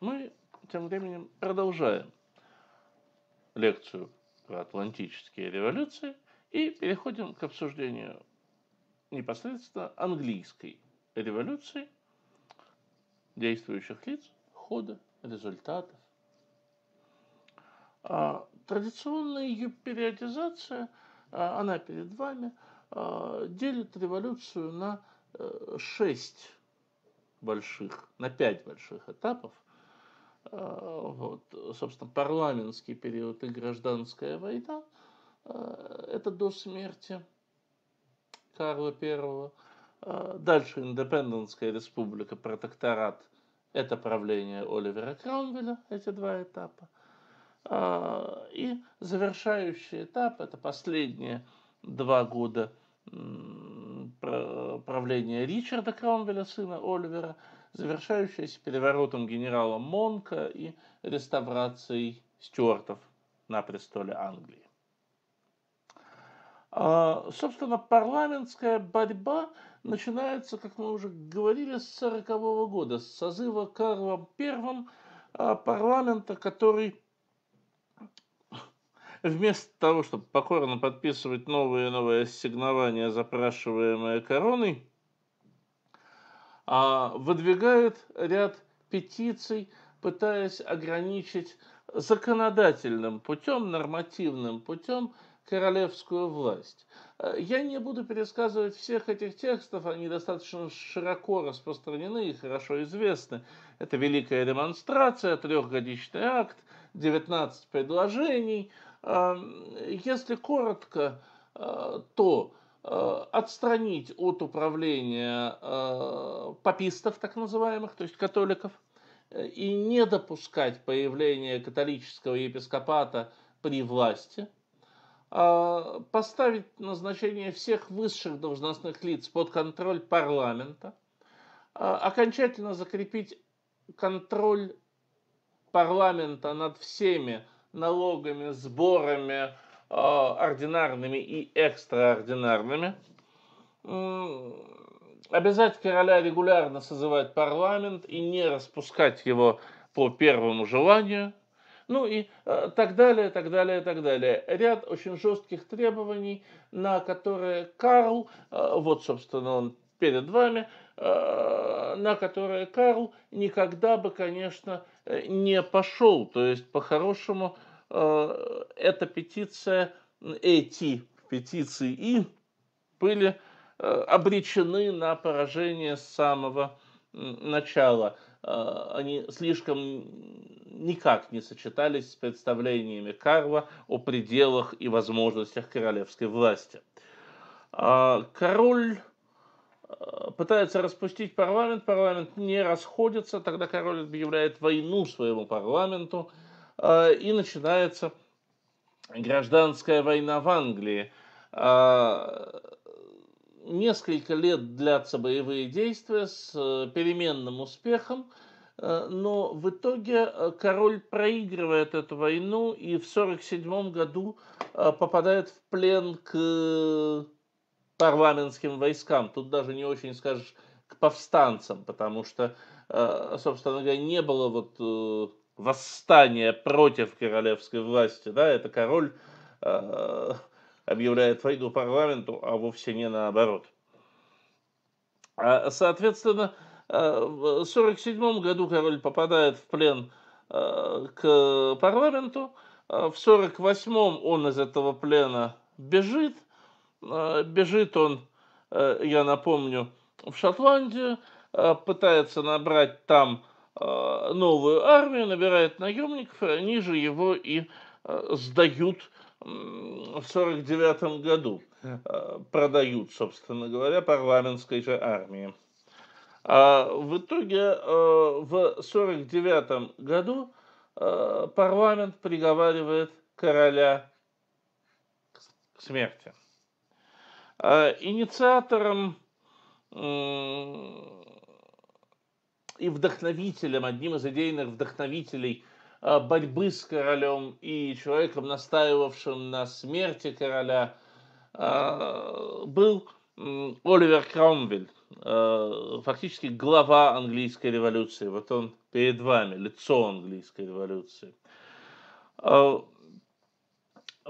Мы тем временем продолжаем лекцию про атлантические революции и переходим к обсуждению непосредственно английской революции, действующих лиц, хода, результатов. А традиционная ее периодизация, а, она перед вами, а, делит революцию на э, шесть больших, на пять больших этапов. А, вот, собственно, парламентский период и гражданская война а, – это до смерти Карла I. А, дальше Индепендентская республика, протекторат – это правление Оливера Кромвеля, эти два этапа. И завершающий этап – это последние два года правления Ричарда Кромвеля, сына Оливера, завершающаяся переворотом генерала Монка и реставрацией стюартов на престоле Англии. А, собственно, парламентская борьба начинается, как мы уже говорили, с 40 -го года, с созыва Карлом I а, парламента, который вместо того, чтобы покорно подписывать новые и новые ассигнования, запрашиваемые короной, а, выдвигает ряд петиций, пытаясь ограничить законодательным путем, нормативным путем королевскую власть. Я не буду пересказывать всех этих текстов, они достаточно широко распространены и хорошо известны. Это великая демонстрация, трехгодичный акт, 19 предложений – если коротко, э, то э, отстранить от управления э, папистов, так называемых, то есть католиков, и не допускать появления католического епископата при власти, поставить назначение всех высших должностных лиц под контроль парламента, окончательно закрепить контроль парламента над всеми налогами, сборами э, ординарными и экстраординарными. Обязать короля регулярно созывать парламент и не распускать его по первому желанию. Ну и э, так далее, так далее, так далее. Ряд очень жестких требований, на которые Карл, э, вот, собственно, он перед вами, э, на которые Карл никогда бы, конечно, э, не пошел. То есть, по-хорошему, э, эта петиция, эти петиции и были обречены на поражение с самого начала. Они слишком никак не сочетались с представлениями Карла о пределах и возможностях королевской власти. Король Э, пытается распустить парламент, парламент не расходится, тогда король объявляет войну своему парламенту, э, и начинается гражданская война в Англии. Э, несколько лет длятся боевые действия с переменным успехом, но в итоге король проигрывает эту войну и в 1947 году попадает в плен к парламентским войскам. Тут даже не очень скажешь к повстанцам, потому что, э, собственно говоря, не было вот э, восстания против королевской власти. Да? Это король э, объявляет войну парламенту, а вовсе не наоборот. А, соответственно, в 1947 году король попадает в плен к парламенту, в 1948 он из этого плена бежит – бежит он, я напомню, в Шотландию, пытается набрать там новую армию, набирает наемников, они же его и сдают в 49 году, продают, собственно говоря, парламентской же армии. А в итоге в 49 году парламент приговаривает короля к смерти. А, инициатором и вдохновителем, одним из идейных вдохновителей борьбы с королем и человеком, настаивавшим на смерти короля, а, был Оливер Кромвель. фактически глава английской революции. Вот он перед вами, лицо английской революции.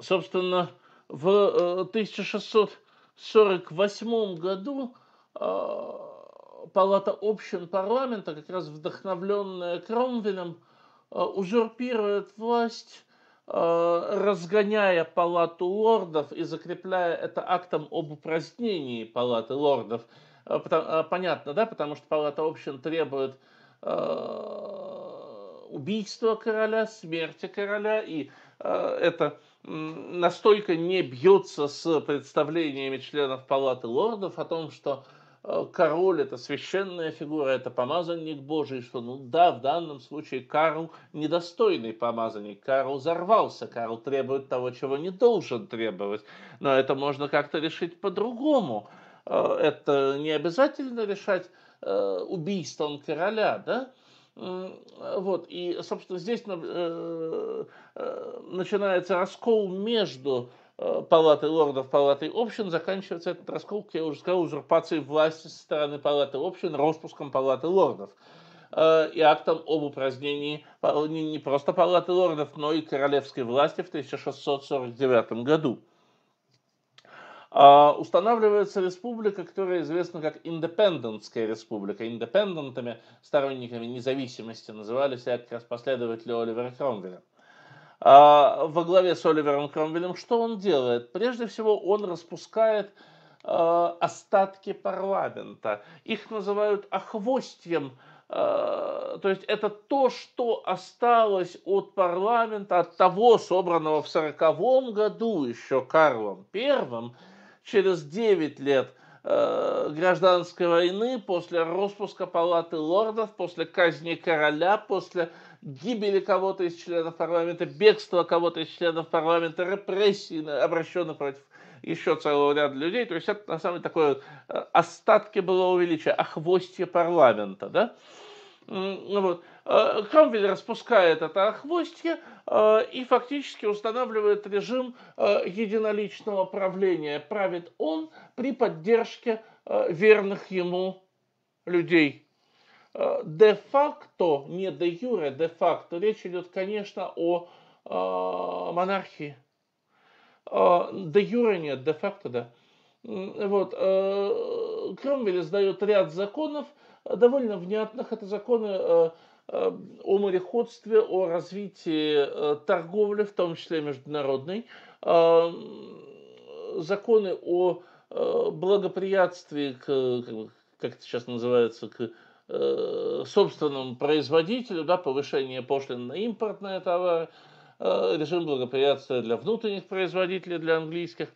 Собственно, в 1648 году палата общин парламента, как раз вдохновленная Кромвелем, узурпирует власть Э, разгоняя палату лордов и закрепляя это актом об упразднении палаты лордов. Э, э, понятно, да, потому что палата общин требует убийства короля, смерти короля, и это настолько не бьется с представлениями членов палаты лордов о том, что Э, король это священная фигура, это помазанник Божий, что ну да, в данном случае Карл недостойный помазанник, Карл взорвался, Карл требует того, чего не должен требовать, но это можно как-то решить по-другому. Э, это не обязательно решать э, убийством короля, да? Вот, и, собственно, здесь начинается раскол между Э, палаты лордов, палаты общин, заканчивается этот раскол, как я уже сказал, узурпацией власти со стороны палаты общин, распуском палаты лордов э, и актом об упразднении не просто палаты лордов, но и королевской власти в 1649 году. А, устанавливается республика, которая известна как Индепендентская республика. Индепендентами, сторонниками независимости называли себя как раз последователи Оливера Кромвеля. А, во главе с Оливером Кромвелем, что он делает? Прежде всего, он распускает а, остатки парламента. Их называют охвостьем. А, то есть это то, что осталось от парламента, от того, собранного в сороковом году еще Карлом Первым, через 9 лет гражданской войны, после распуска палаты лордов, после казни короля, после гибели кого-то из членов парламента, бегства кого-то из членов парламента, репрессий, обращенных против еще целого ряда людей. То есть это на самом деле такое э, остатки было увеличение, охвостье парламента. Да? Ну вот. Э, Кромвель распускает это охвостье э, и фактически устанавливает режим единоличного правления. Правит он при поддержке верных ему людей. Э, де-факто, не де-юре, де-факто, речь идет, конечно, о э, монархии. Э, де-юре нет, де-факто, да. Вот, Кромвель издает ряд законов, довольно внятных. Это законы о мореходстве, о развитии торговли, в том числе международной, законы о благоприятствии, к, как это сейчас называется, к Э, собственному производителю, да, повышение пошлин на импортные товары, э, режим благоприятствия для внутренних производителей, для английских.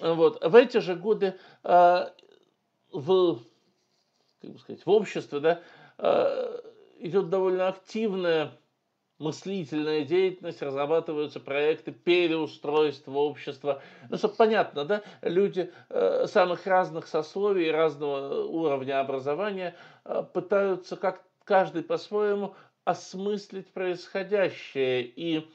Вот. В эти же годы э, в, как бы сказать, в обществе да, идет довольно активная мыслительная деятельность, разрабатываются проекты переустройства общества. Ну, чтобы понятно, да, люди э, самых разных сословий, разного уровня образования э, пытаются как каждый по-своему осмыслить происходящее и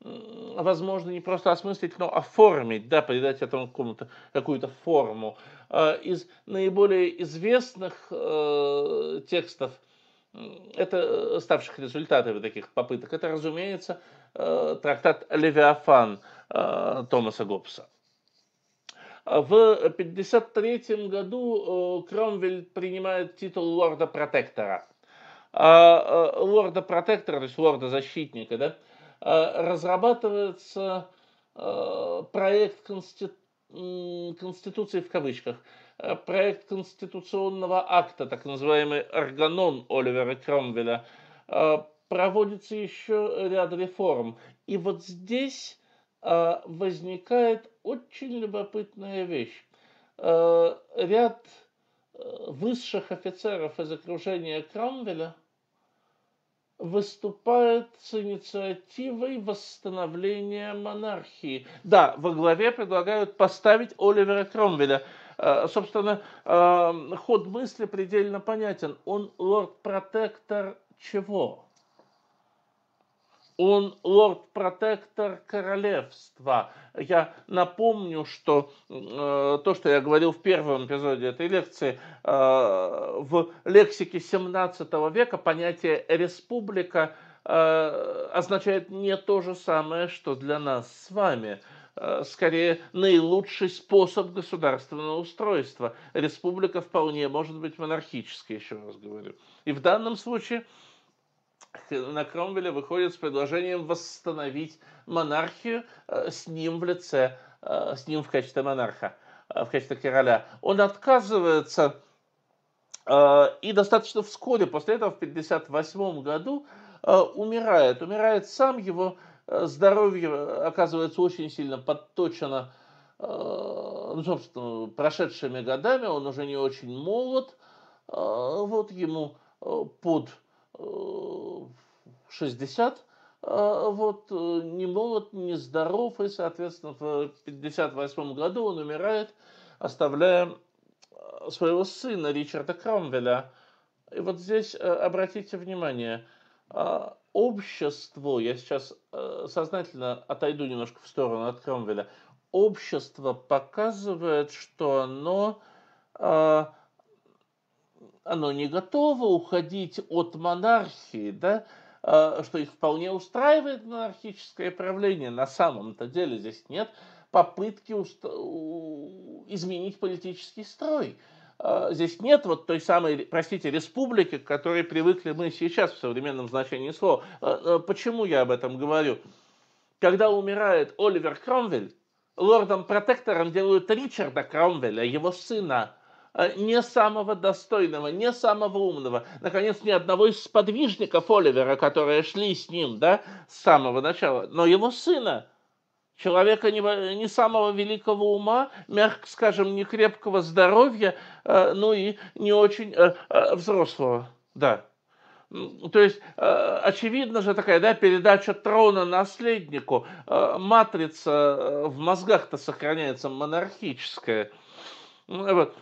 возможно, не просто осмыслить, но оформить, да, придать этому какому-то, какую-то форму. Э, из наиболее известных э, текстов это э, ставших результатами таких попыток, это, разумеется, э, трактат «Левиафан» э, Томаса Гоббса. В 1953 году Кромвель принимает титул лорда-протектора. А, лорда-протектора, то есть лорда-защитника, да, разрабатывается проект Конституции в кавычках – Э, проект конституционного акта, так называемый органон Оливера Кромвеля, э, проводится еще ряд реформ. И вот здесь э, возникает очень любопытная вещь. Ряд высших офицеров из окружения Кромвеля выступает с инициативой восстановления монархии. Да, во главе предлагают поставить Оливера Кромвеля – Э, собственно, э, ход мысли предельно понятен. Он лорд-протектор чего? он лорд-протектор королевства. Я напомню, что э, то, что я говорил в первом эпизоде этой лекции, э, в лексике 17 века понятие республика э, означает не то же самое, что для нас с вами э, скорее наилучший способ государственного устройства. Республика вполне может быть монархической, еще раз говорю. И в данном случае на Кромвеля выходит с предложением восстановить монархию э, с ним в лице, э, с ним в качестве монарха, э, в качестве короля. Он отказывается и достаточно вскоре после этого, в 1958 году, умирает. Умирает сам, его здоровье оказывается очень сильно подточено ну, собственно, прошедшими годами, он уже не очень молод, вот ему под 60, а, вот, э, не молод, не здоров, и, соответственно, в 58 году он умирает, оставляя э, своего сына Ричарда Кромвеля. И вот здесь э, обратите внимание, а, общество, я сейчас сознательно отойду немножко в сторону от Кромвеля, общество показывает, что оно а, оно не готово уходить от монархии, да, а, что их вполне устраивает монархическое правление. На самом-то деле здесь нет попытки изменить политический строй. А, здесь нет вот той самой, простите, республики, к которой привыкли мы сейчас в современном значении слова. А, почему я об этом говорю? Когда умирает Оливер Кромвель, лордом-протектором делают Ричарда Кромвеля, его сына – не самого достойного, не самого умного, наконец, ни одного из сподвижников Оливера, которые шли с ним да, с самого начала, но его сына, человека не, не самого великого ума, мягко скажем, не крепкого здоровья, э, ну и не очень э, взрослого, да. То есть, очевидно же такая да, передача трона наследнику, матрица в мозгах-то сохраняется монархическая – вот.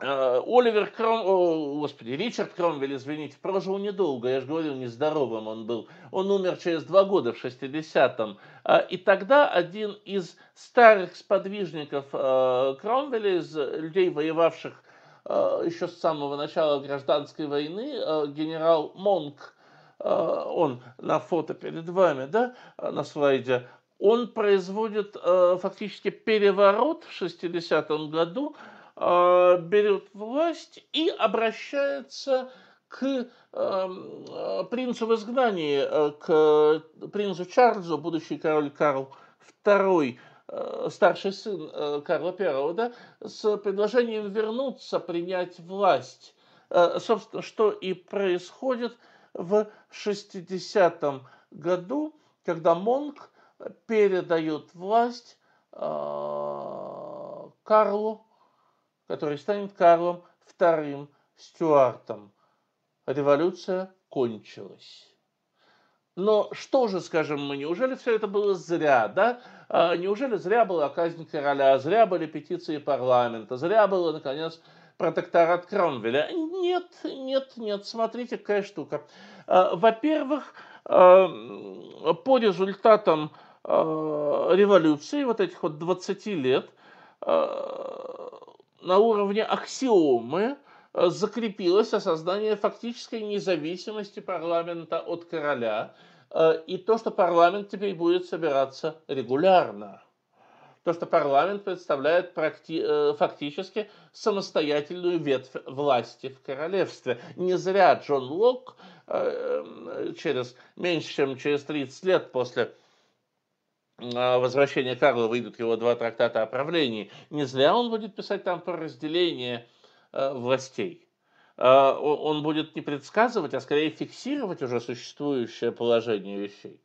А, Оливер Кром, о, господи, Ричард Кромвель, извините, прожил недолго, я же говорил, нездоровым он был. Он умер через два года, в 60-м. А, и тогда один из старых сподвижников а, Кромвеля, из людей, воевавших еще с самого начала гражданской войны, генерал Монк, он на фото перед вами, да, на слайде, он производит э, фактически переворот в 60-м году, э, берет власть и обращается к эм, э, принцу в изгнании, э, к принцу Чарльзу, будущий король Карл II, э, старший сын э, Карла I, да, с предложением вернуться, принять власть. Э, собственно, что и происходит в 60-м году, когда Монк передает власть э, Карлу, который станет Карлом вторым Стюартом. Революция кончилась. Но что же, скажем мы, неужели все это было зря, да? А, неужели зря была казнь короля, зря были петиции парламента, зря было, наконец, протекторат Кромвеля? Нет, нет, нет, смотрите, какая штука. А, во-первых, а, по результатам революции, вот этих вот 20 лет, на уровне аксиомы э, закрепилось осознание фактической независимости парламента от короля и то, что парламент теперь будет собираться регулярно. То, что парламент представляет практи- фактически самостоятельную ветвь власти в королевстве. Не зря Джон Лок через меньше чем через 30 лет после возвращения Карла выйдут его два трактата о правлении, не зря он будет писать там про разделение э, властей. Э, он будет не предсказывать, а скорее фиксировать уже существующее положение вещей.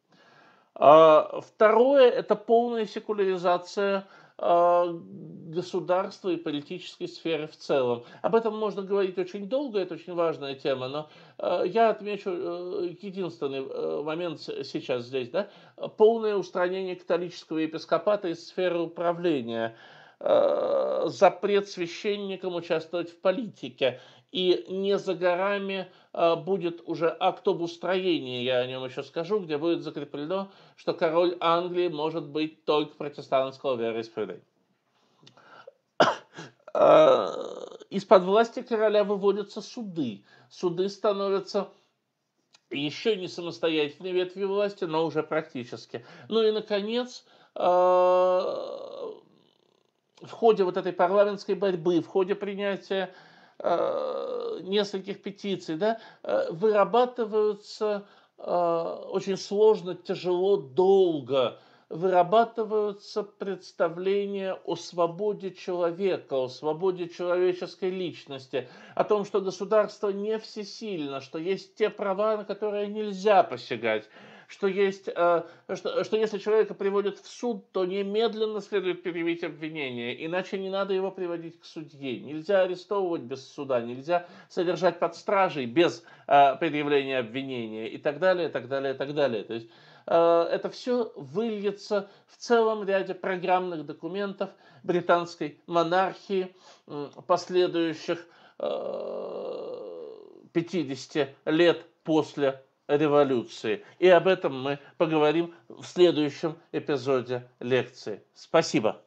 Э, второе – это полная секуляризация а, государства и политической сферы в целом. Об этом можно говорить очень долго, это очень важная тема, но а, я отмечу э, единственный э, момент сейчас здесь, да, полное устранение католического епископата из сферы управления. э, запрет священникам участвовать в политике. И не за горами э, будет уже акт об я о нем еще скажу, где будет закреплено, что король Англии может быть только протестантского вероисповедания. Э, из-под власти короля выводятся суды. Суды становятся еще не самостоятельной ветви власти, но уже практически. Ну и, наконец, э, в ходе вот этой парламентской борьбы, в ходе принятия нескольких петиций, да, вырабатываются очень сложно, тяжело, долго. Вырабатываются представления о свободе человека, о свободе человеческой личности, о том, что государство не всесильно, что есть те права, на которые нельзя посягать, что есть, э, что, что если человека приводят в суд, то немедленно следует предъявить обвинение, иначе не надо его приводить к судье. Нельзя арестовывать без суда, нельзя содержать под стражей без э, предъявления обвинения и так далее, и так далее, и так далее. То есть Э, это все выльется в целом ряде программных документов британской монархии последующих 50 э, лет после революции. И об этом мы поговорим в следующем эпизоде лекции. Спасибо.